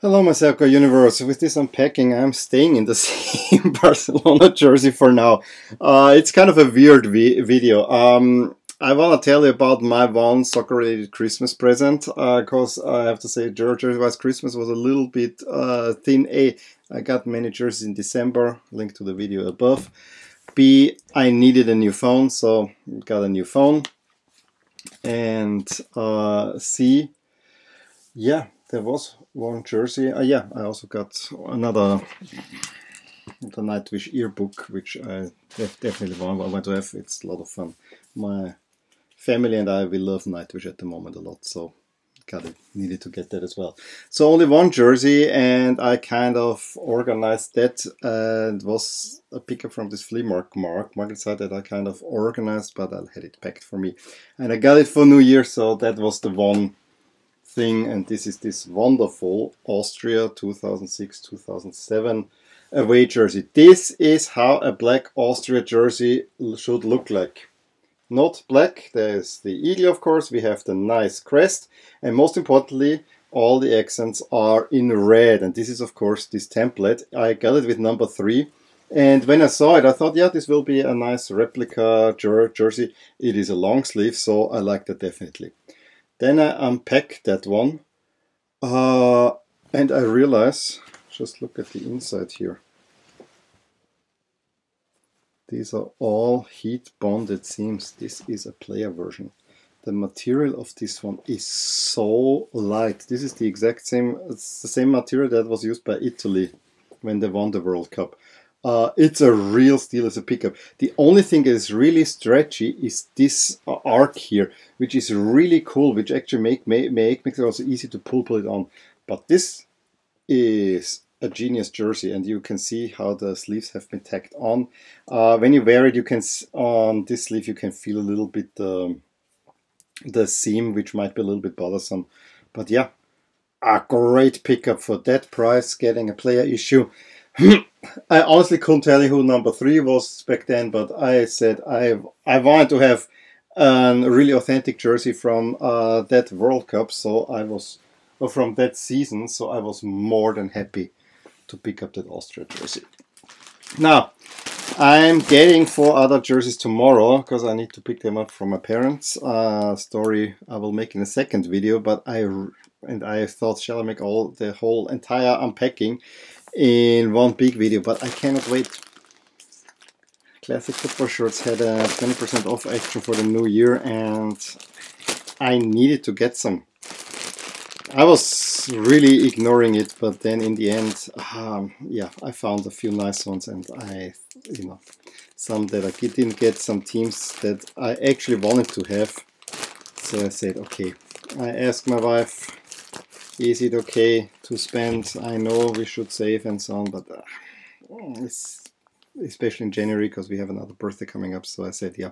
Hello, my soccer universe. With this unpacking, I'm staying in the same Barcelona jersey for now. Uh, it's kind of a weird vi video. Um, I want to tell you about my one soccer-related Christmas present, because uh, I have to say, jersey-wise, Christmas was a little bit uh, thin. A, I got many jerseys in December, link to the video above. B, I needed a new phone, so got a new phone. And uh, C, yeah, there was one jersey. Uh, yeah, I also got another the Nightwish earbook, which I def definitely want, want to have. It's a lot of fun. My family and I we love Nightwish at the moment a lot, so got it needed to get that as well. So only one jersey, and I kind of organized that, and was a pickup from this flea market mark market site that I kind of organized, but I had it packed for me, and I got it for New Year, so that was the one thing and this is this wonderful Austria 2006-2007 away jersey. This is how a black Austria jersey should look like. Not black, there's the eagle of course, we have the nice crest and most importantly all the accents are in red and this is of course this template. I got it with number 3 and when I saw it I thought yeah this will be a nice replica jer jersey. It is a long sleeve so I like that definitely. Then I unpack that one uh, and I realize, just look at the inside here. These are all heat bonded seams. This is a player version. The material of this one is so light. This is the exact same, it's the same material that was used by Italy when they won the World Cup. Uh, it's a real steal as a pickup. The only thing that is really stretchy is this uh, arc here, which is really cool, which actually make, make, make makes it also easy to pull, pull it on. But this is a genius jersey and you can see how the sleeves have been tacked on. Uh, when you wear it, you can on this sleeve you can feel a little bit um, the seam, which might be a little bit bothersome. But yeah, a great pickup for that price, getting a player issue. I honestly couldn't tell you who number three was back then, but I said I I wanted to have a really authentic jersey from uh, that World Cup, so I was from that season, so I was more than happy to pick up that Austria jersey. Now, I'm getting four other jerseys tomorrow because I need to pick them up from my parents. Uh, story I will make in a second video, but I and I thought, shall I make all the whole entire unpacking in one big video, but I cannot wait. Classic Football Shirts had a 20% off action for the new year and I needed to get some. I was really ignoring it, but then in the end, um, yeah, I found a few nice ones and I, you know, some that I didn't get, some teams that I actually wanted to have. So I said, okay, I asked my wife, is it okay to spend? I know we should save and so on, but uh, it's especially in January because we have another birthday coming up. So I said, yeah,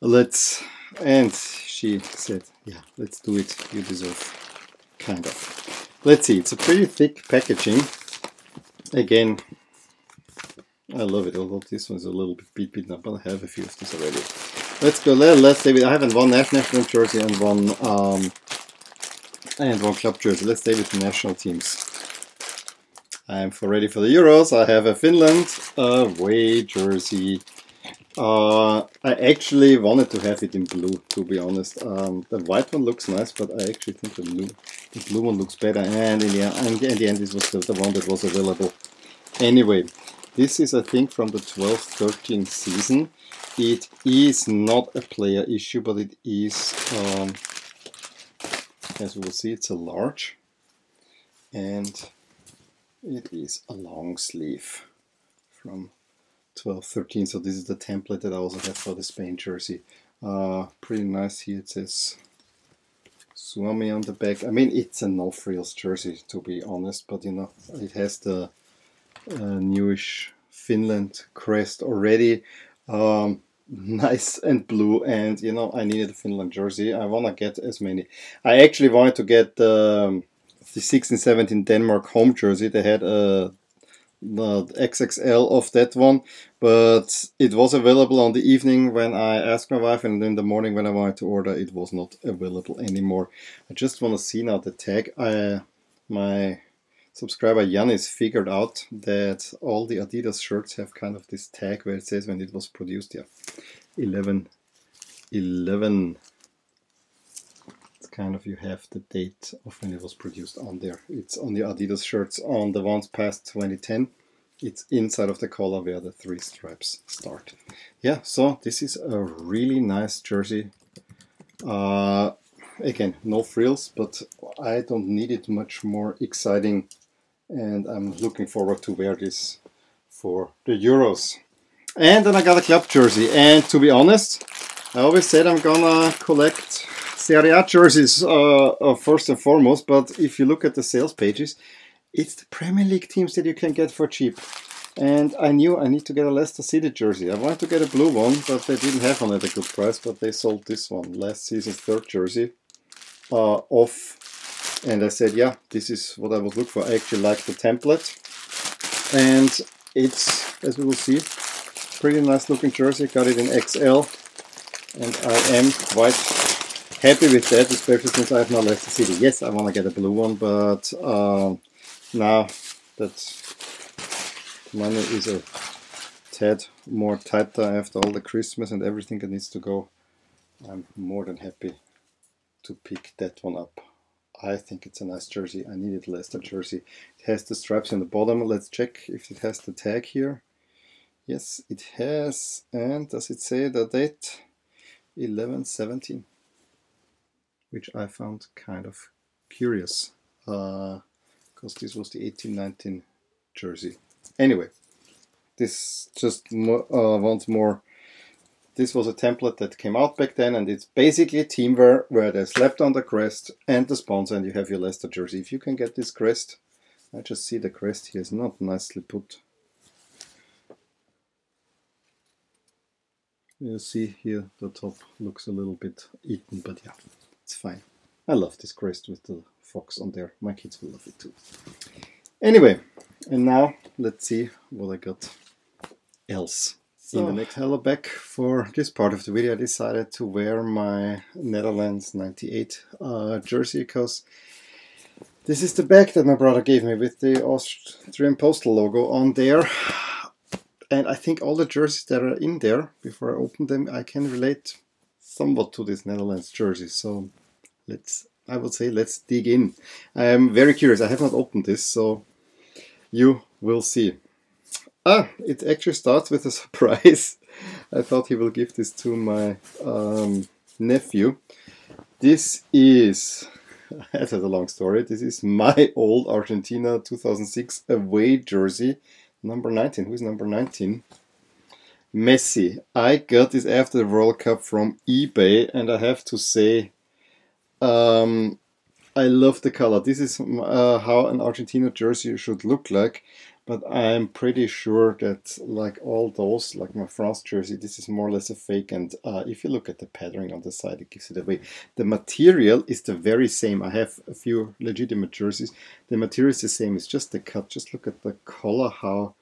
let's. And she said, yeah, let's do it. You deserve, kind of. Let's see. It's a pretty thick packaging. Again, I love it. Although this one's a little bit beat beaten up, but I have a few of these already. Let's go. Let, let's say I haven't one national jersey and one. Um, and one club jersey. Let's stay with the national teams. I'm for ready for the Euros. I have a Finland away jersey. Uh, I actually wanted to have it in blue, to be honest. Um, the white one looks nice, but I actually think the blue, the blue one looks better. And in the, end, in the end, this was the, the one that was available. Anyway, this is, I think, from the 12-13 season. It is not a player issue, but it is um, as we will see it's a large and it is a long sleeve from 12-13 so this is the template that I also have for the Spain jersey. Uh, pretty nice here. It says Suomi on the back. I mean it's a no frills jersey to be honest but you know it has the uh, newish Finland crest already. Um, nice and blue and you know I needed a Finland jersey. I want to get as many. I actually wanted to get um, the 16 17 Denmark home jersey. They had a the XXL of that one but it was available on the evening when I asked my wife and in the morning when I wanted to order it was not available anymore. I just want to see now the tag. I my subscriber Yanis figured out that all the Adidas shirts have kind of this tag where it says when it was produced. Yeah, 11, 11. It's kind of you have the date of when it was produced on there. It's on the Adidas shirts on the ones past 2010. It's inside of the collar where the three stripes start. Yeah, so this is a really nice jersey. Uh, again, no frills, but I don't need it much more exciting and I'm looking forward to wear this for the Euros. And then I got a club jersey, and to be honest, I always said I'm gonna collect Serie A jerseys uh, uh, first and foremost, but if you look at the sales pages, it's the Premier League teams that you can get for cheap. And I knew I need to get a Leicester City jersey. I wanted to get a blue one, but they didn't have one at a good price, but they sold this one, last season's third jersey, uh, off and I said yeah this is what I was looking for. I actually like the template. And it's as we will see pretty nice looking jersey. Got it in XL and I am quite happy with that especially since I have now left the city. Yes I want to get a blue one but uh, now that money is a tad more tighter after all the Christmas and everything that needs to go I'm more than happy to pick that one up I think it's a nice jersey. I needed Leicester jersey. It has the stripes in the bottom. Let's check if it has the tag here. Yes, it has. And does it say the date? 1117. Which I found kind of curious. Because uh, this was the 1819 jersey. Anyway, this just uh, once more this was a template that came out back then, and it's basically teamwear where they slapped on the crest and the sponsor, and you have your Leicester jersey. If you can get this crest, I just see the crest here is not nicely put. You see here the top looks a little bit eaten, but yeah, it's fine. I love this crest with the fox on there. My kids will love it too. Anyway, and now let's see what I got else. So. In the next hello back for this part of the video I decided to wear my Netherlands 98 uh, jersey because this is the bag that my brother gave me with the Austrian postal logo on there. And I think all the jerseys that are in there before I open them I can relate somewhat to this Netherlands jersey. So let's I would say let's dig in. I am very curious. I have not opened this so you will see Ah, it actually starts with a surprise. I thought he will give this to my um, nephew. This is, that's a long story, this is my old Argentina 2006 away jersey, number 19. Who is number 19? Messi. I got this after the World Cup from eBay and I have to say, um, I love the color. This is uh, how an Argentina jersey should look like but I'm pretty sure that like all those, like my France jersey, this is more or less a fake and uh, if you look at the patterning on the side, it gives it away. The material is the very same. I have a few legitimate jerseys. The material is the same, it's just the cut. Just look at the color, how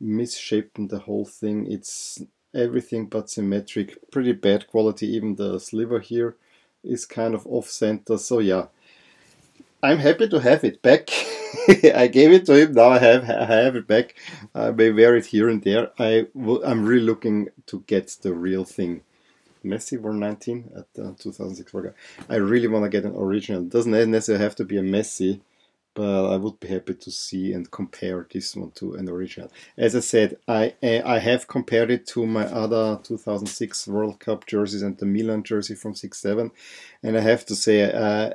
misshapen the whole thing. It's everything but symmetric. Pretty bad quality, even the sliver here is kind of off-center. So yeah, I'm happy to have it back. I gave it to him. Now I have I have it back. I may wear it here and there. I w- I'm really looking to get the real thing. Messi wore 19 at the 2006 World Cup. I really want to get an original. It doesn't necessarily have to be a Messi, but I would be happy to see and compare this one to an original. As I said, I I have compared it to my other 2006 World Cup jerseys and the Milan jersey from 6-7, and I have to say. Uh,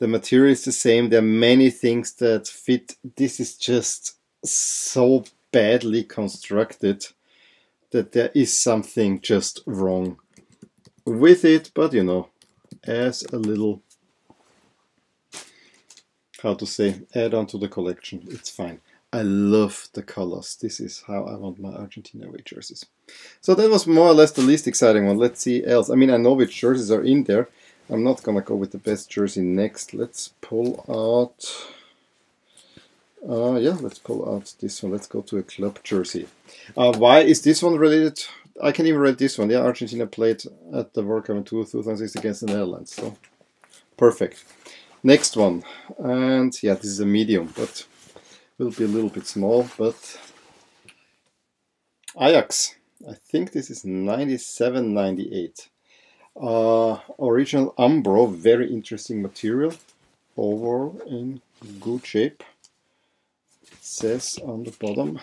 the material is the same. There are many things that fit. This is just so badly constructed that there is something just wrong with it. But you know, as a little, how to say, add on to the collection, it's fine. I love the colors. This is how I want my Argentina away jerseys. So that was more or less the least exciting one. Let's see else. I mean, I know which jerseys are in there. I'm not gonna go with the best jersey next. Let's pull out. Uh, yeah, let's pull out this one. Let's go to a club jersey. Uh, why is this one related? I can even read this one. Yeah, Argentina played at the World Cup in 2006 against the Netherlands. So perfect. Next one, and yeah, this is a medium, but will be a little bit small, but Ajax. I think this is 97, 98. Uh, original Umbro, very interesting material. Overall in good shape. It says on the bottom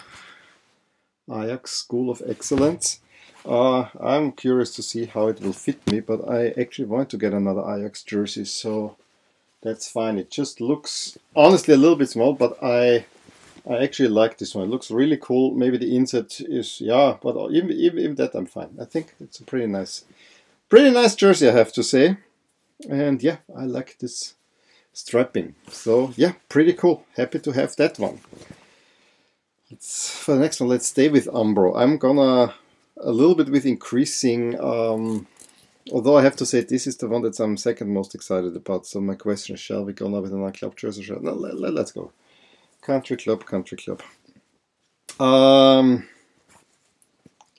Ajax School of Excellence. Uh, I'm curious to see how it will fit me, but I actually want to get another Ajax jersey, so that's fine. It just looks honestly a little bit small, but I I actually like this one. It looks really cool. Maybe the insert is yeah, but even even, even that I'm fine. I think it's a pretty nice, pretty nice jersey, I have to say. And yeah, I like this strapping. So yeah, pretty cool. Happy to have that one. Let's, for the next one, let's stay with Umbro. I'm gonna a little bit with increasing. Um, although I have to say this is the one that I'm second most excited about. So my question is, shall we go now with another club jersey? Shall, No, let, let, let's go. Country club, country club. Um,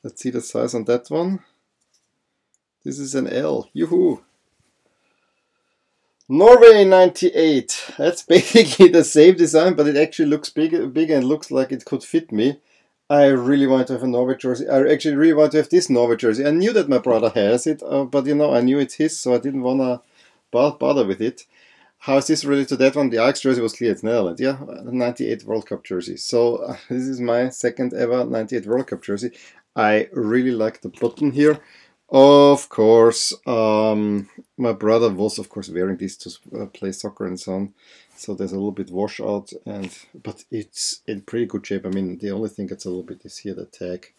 let's see the size on that one. This is an L. Yoo-hoo! Norway 98. That's basically the same design, but it actually looks big, big and looks like it could fit me. I really want to have a Norway jersey. I actually really want to have this Norway jersey. I knew that my brother has it, uh, but you know, I knew it's his, so I didn't want to bother with it. How is this related to that one? The Ajax jersey was clear, it's Netherlands, yeah? 98 World Cup jersey. So uh, this is my second ever 98 World Cup jersey. I really like the button here. Of course, um, my brother was of course wearing this to uh, play soccer and so on. So there's a little bit washout, and but it's in pretty good shape. I mean, the only thing that's a little bit is here the tag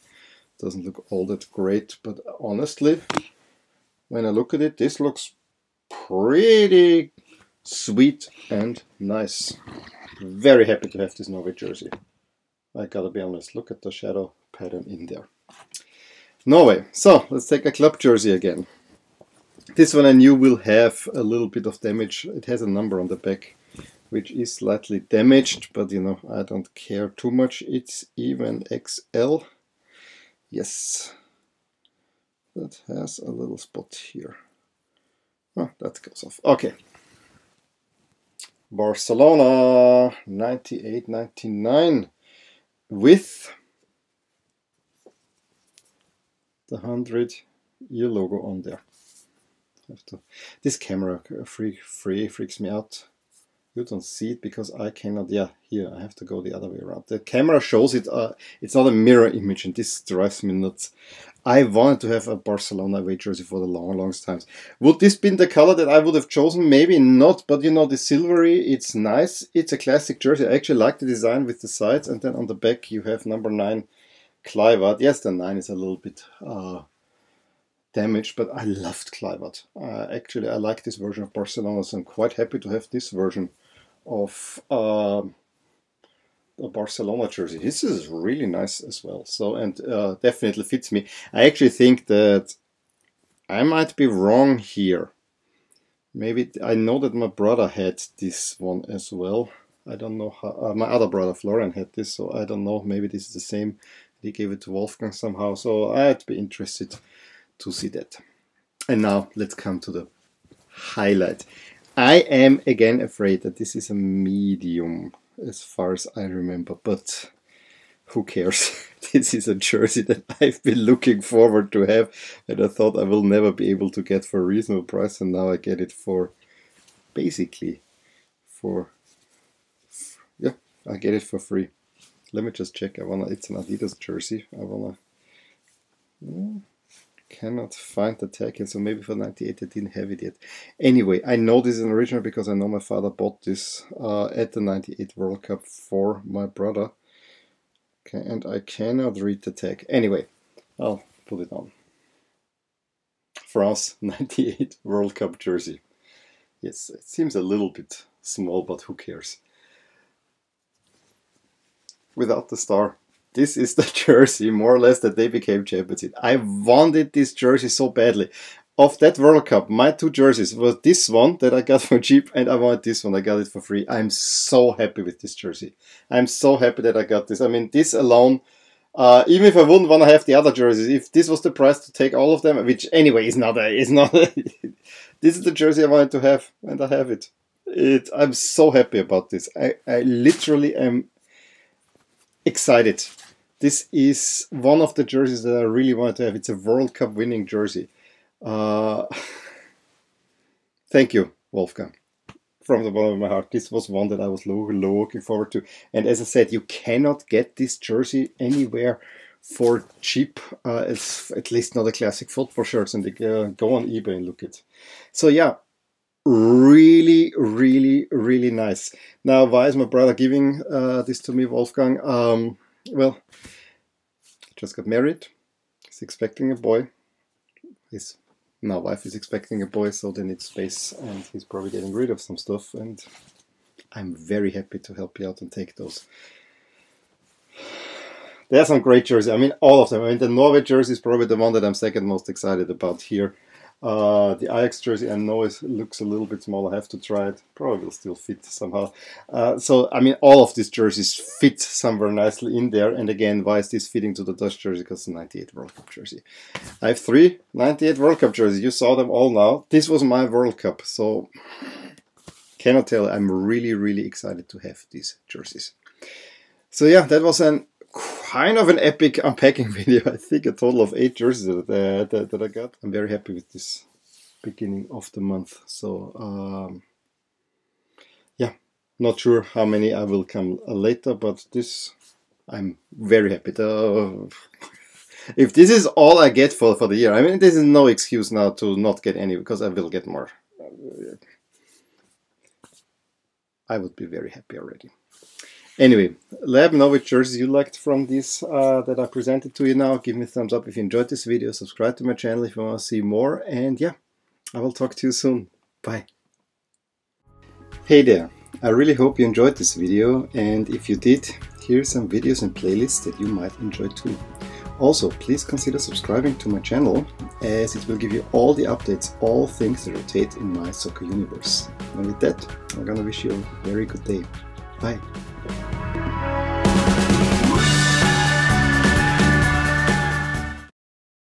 doesn't look all that great. But honestly, when I look at it, this looks pretty sweet and nice. Very happy to have this Norway jersey. I gotta be honest, look at the shadow pattern in there. Norway. So let's take a club jersey again. This one I knew will have a little bit of damage. It has a number on the back which is slightly damaged, but you know, I don't care too much. It's even XL. Yes, that has a little spot here. Oh, that goes off. Okay. Barcelona 98-99 with the 100 year logo on there. To, this camera freak, free freaks me out. You don't see it because I cannot. Yeah, here I have to go the other way around. The camera shows it. Uh, it's not a mirror image, and this drives me nuts. I wanted to have a Barcelona away jersey for the long, long times. Would this been the color that I would have chosen? Maybe not, but you know, the silvery, it's nice. It's a classic jersey. I actually like the design with the sides, and then on the back you have number nine Kluivert. Yes, the 9 is a little bit uh, damaged, but I loved Kluivert. Uh, actually, I like this version of Barcelona, so I'm quite happy to have this version of uh, the Barcelona jersey. This is really nice as well. So, and uh, definitely fits me. I actually think that I might be wrong here. Maybe I know that my brother had this one as well. I don't know how. Uh, my other brother Florian had this, so I don't know. Maybe this is the same he gave it to Wolfgang somehow, so I'd be interested to see that. And now let's come to the highlight. I am again afraid that this is a medium as far as I remember, but who cares? this is a jersey that I've been looking forward to have and I thought I will never be able to get for a reasonable price and now I get it for basically for yeah, I get it for free. Let me just check. I wanna. It's an Adidas jersey. I wanna. Hmm, cannot find the tag, and so maybe for 98 I didn't have it yet. Anyway, I know this is an original because I know my father bought this uh, at the 98 World Cup for my brother. Okay, and I cannot read the tag. Anyway, I'll put it on. France 98 World Cup jersey. Yes, it seems a little bit small, but who cares? Without the star. This is the jersey, more or less, that they became champions in. I wanted this jersey so badly. Of that World Cup, my two jerseys was this one that I got for cheap, and I wanted this one. I got it for free. I'm so happy with this jersey. I'm so happy that I got this. I mean, this alone, uh, even if I wouldn't want to have the other jerseys, if this was the price to take all of them, which anyway is not a, is not. A, this is the jersey I wanted to have, and I have it. It. I'm so happy about this. I, I literally am excited. This is one of the jerseys that I really wanted to have. It's a World Cup winning jersey. Uh, thank you, Wolfgang, from the bottom of my heart. This was one that I was looking forward to. And as I said, you cannot get this jersey anywhere for cheap. Uh, it's at least not a classic football shirt, And they, uh, go on eBay and look it. So yeah, really, really, really nice. Now, why is my brother giving uh, this to me, Wolfgang? Um, well, just got married. He's expecting a boy. His now wife is expecting a boy, so they need space, and he's probably getting rid of some stuff. And I'm very happy to help you out and take those. There are some great jerseys. I mean, all of them. I mean, the Norway jersey is probably the one that I'm second most excited about here. Uh, the Ajax jersey, I know it looks a little bit small. I have to try it. Probably will still fit somehow. Uh, so, I mean, all of these jerseys fit somewhere nicely in there. And again, why is this fitting to the Dutch jersey? Because it's 98 World Cup jersey. I have three 98 World Cup jerseys. You saw them all now. This was my World Cup. So, cannot tell. I'm really, really excited to have these jerseys. So, yeah, that was an kind of an epic unpacking video. I think a total of eight jerseys that, that, that, I got. I'm very happy with this beginning of the month. So um, yeah, not sure how many I will come later, but this I'm very happy. To, if this is all I get for, for the year, I mean, this is no excuse now to not get any because I will get more. I would be very happy already. Anyway, let me know which jerseys you liked from these uh, that I presented to you now. Give me a thumbs up if you enjoyed this video. Subscribe to my channel if you want to see more. And yeah, I will talk to you soon. Bye. Hey there. I really hope you enjoyed this video. And if you did, here are some videos and playlists that you might enjoy too. Also, please consider subscribing to my channel as it will give you all the updates, all things that rotate in my soccer universe. And with that, I'm gonna wish you a very good day. Bye.